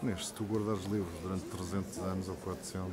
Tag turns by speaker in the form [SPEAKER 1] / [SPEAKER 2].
[SPEAKER 1] Neste, se tu guardares livros durante 300 anos ou 400,